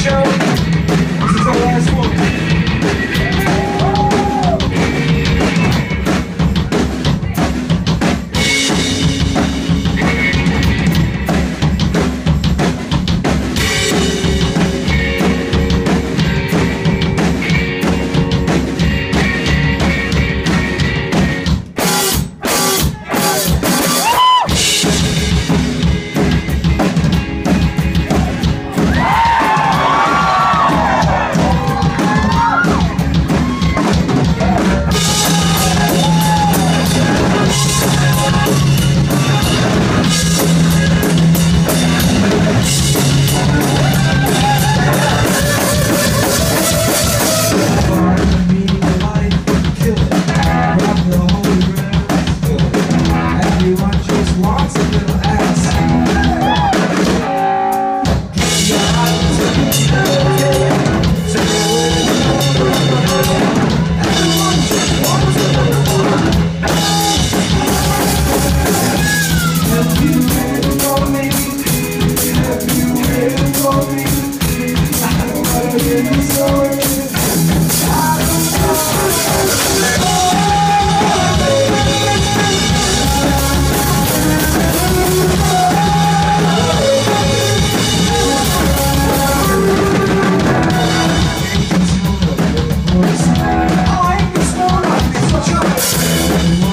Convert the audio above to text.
show. voice. I am the smaller, it's what you're